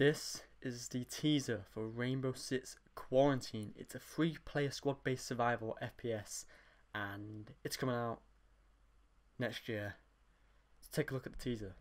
This is the teaser for Rainbow Six Quarantine. It's a free player squad based survival FPS and it's coming out next year. Let's take a look at the teaser.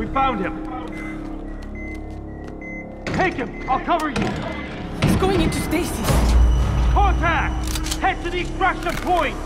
We found him! Take him! I'll cover you! He's going into stasis. Contact! Head to the extraction point!